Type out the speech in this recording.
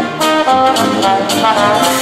Thank.